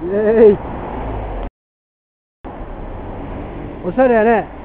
イエーイおしゃれやね。